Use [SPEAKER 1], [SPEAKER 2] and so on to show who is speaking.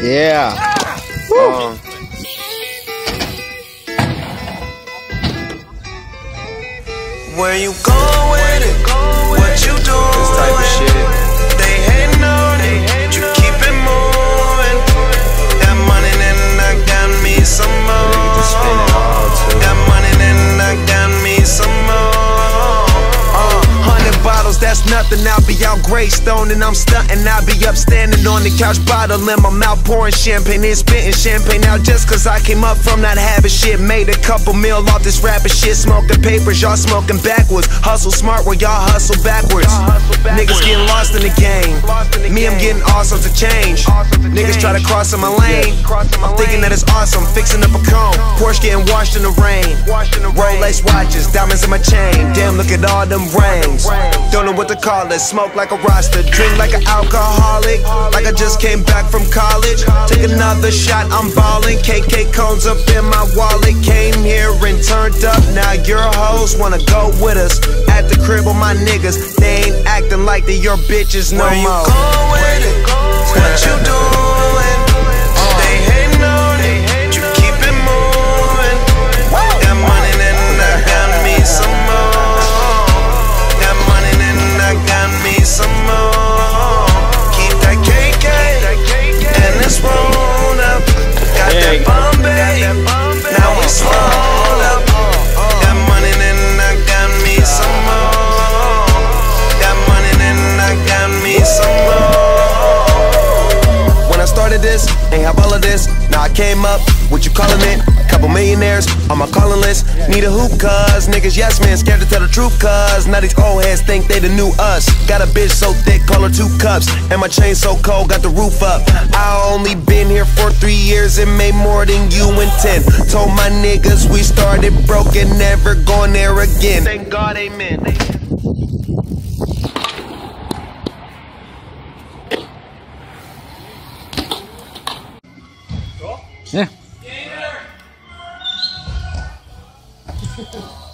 [SPEAKER 1] Yeah.
[SPEAKER 2] Um,
[SPEAKER 3] Where you going? What you doing? That's nothing. I'll be out Greystone and I'm stunting. I'll be up standing on the couch, bottle in my mouth, pouring champagne and spitting champagne out just cause I came up from that habit shit. Made a couple mil off this rapid shit, smoking papers, y'all smoking backwards. Hustle smart where y'all hustle backwards. Niggas getting lost in the game. Me, I'm getting awesome to change. Try to cross in my lane. I'm thinking that it's awesome, fixing up a cone. Porsche getting washed in the rain. Rolex watches, diamonds in my chain. Mm-hmm. Damn, look at all them rings. Don't know what to call it. Smoke like a Rasta, drink like an alcoholic. Like I just came back from college. Take another shot, I'm ballin'. KK cones up in my wallet. Came here and turned up. Now your hoes wanna go with us. At the crib with my niggas. They ain't acting like they your bitches no
[SPEAKER 4] Where you
[SPEAKER 3] more.
[SPEAKER 4] going with it? What you
[SPEAKER 3] ain't have all of this. Now I came up, what you calling it? A Couple millionaires on my calling list. Need a hoop, cuz niggas, yes man, scared to tell the truth, cuz now these old heads think they the new us. Got a bitch so thick, call her two cups. And my chain so cold, got the roof up. I only been here for three years and made more than you in ten. Told my niggas we started broke and never going there again. Thank God, amen.
[SPEAKER 1] Yeah.